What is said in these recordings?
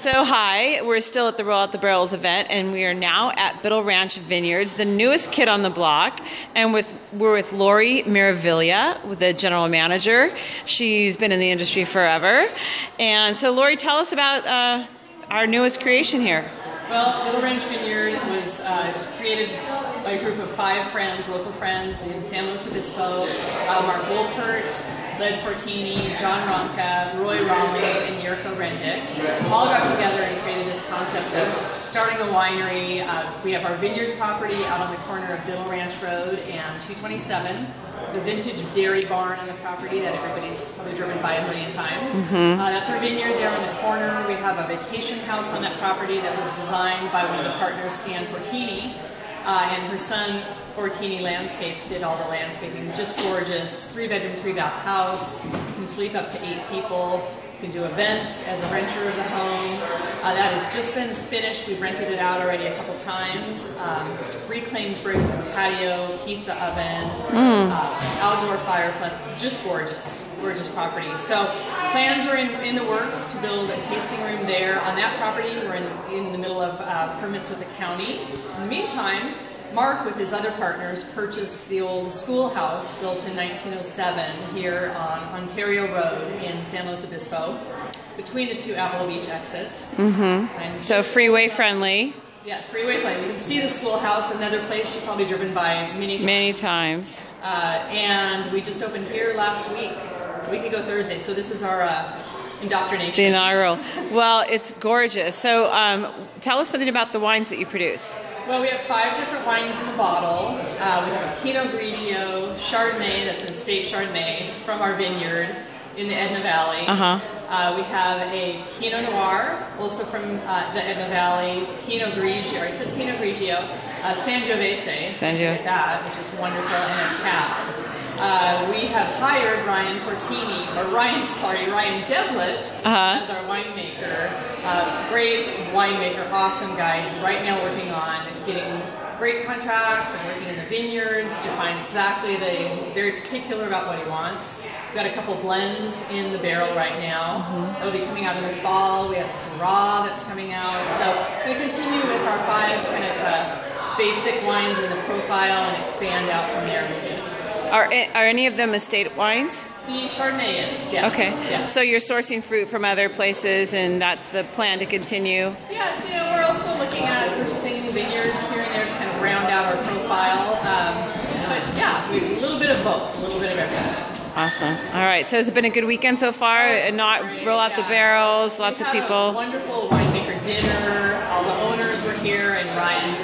So, hi, we're still at the Roll Out the Barrels event, and we are now at Biddle Ranch Vineyards, the newest kid on the block. And with we're with Lori Maraviglia, the general manager. She's been in the industry forever. And so, Lori, tell us about uh, our newest creation here. Well, Biddle Ranch Vineyard was uh, created by a group of five friends, local friends in San Luis Obispo, uh, Mark Wolpert, Led Fortini, John Ronca, Roy Rawlings, and Yurko Rendick. All got together and created this concept of starting a winery. Uh, we have our vineyard property out on the corner of Biddle Ranch Road and 227 the vintage dairy barn on the property that everybody's probably driven by a million times. Mm-hmm. Uh, that's our vineyard there on the corner. We have a vacation house on that property that was designed by one of the partners, Stan Fortini, uh, and her son Fortini Landscapes did all the landscaping. Just gorgeous, three bedroom, three bath house. You can sleep up to eight people. You can do events as a renter of the home. Uh, that has just been finished. We've rented it out already a couple times. Um, reclaimed brick patio, pizza oven, mm. uh, outdoor fireplace. Just gorgeous, gorgeous property. So plans are in, in the works to build a tasting room there on that property. We're in, in the middle of uh, permits with the county. In the meantime, Mark, with his other partners, purchased the old schoolhouse built in 1907 here on Ontario Road in San Luis Obispo, between the two Avila Beach exits. Mm-hmm. So freeway friendly. Yeah, freeway friendly. You can see the schoolhouse, another place you've probably driven by many times. Many times. Uh, and we just opened here last week, a week ago Thursday. So this is our uh, indoctrination. The inaugural. Well, it's gorgeous. So um, tell us something about the wines that you produce. Well, we have five different wines in the bottle. Uh, we have a Pinot Grigio Chardonnay, that's an estate Chardonnay from our vineyard in the Edna Valley. Uh-huh. Uh, we have a Pinot Noir, also from uh, the Edna Valley, Pinot Grigio, I said Pinot Grigio, uh, Sangiovese, Sangiovese. that, which is wonderful, and a cab. Uh, we have hired Ryan Fortini, or Ryan, sorry, Ryan Deovlet uh-huh. as our winemaker. Uh, great winemaker, awesome guy. He's right now working on getting great contracts and working in the vineyards to find exactly the, he's very particular about what he wants. We've got a couple blends in the barrel right now. Mm-hmm. That'll be coming out in the fall. We have Syrah that's coming out. So we continue with our five kind of uh, basic wines in the profile and expand out from there a little bit. Are, are any of them estate wines? The Chardonnay is, yes. Okay. Yes. So you're sourcing fruit from other places, and that's the plan to continue? Yes, you know, we're also looking at purchasing vineyards here and there to kind of round out our profile. Um, but yeah, we, a little bit of both, a little bit of everything. Awesome. All right. So has it been a good weekend so far? Oh, and not roll out yeah. the barrels. Lots we of people. wonderful winemaker dinner. All the owners were here, and Ryan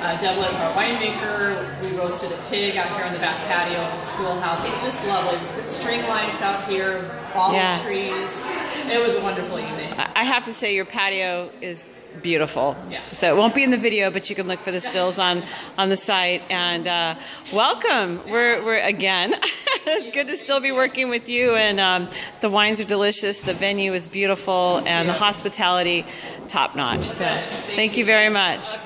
uh, Devlin, our winemaker. We roasted a pig out here on the back patio of the schoolhouse. It was just lovely. With string lights out here, all Yeah. the trees. It was a wonderful evening. I have to say your patio is beautiful. Yeah. So it won't be in the video, but you can look for the stills on on the site. And uh, welcome. We're we're again. it's good to still be working with you. And um, the wines are delicious. The venue is beautiful, and the hospitality top notch. So thank you very much.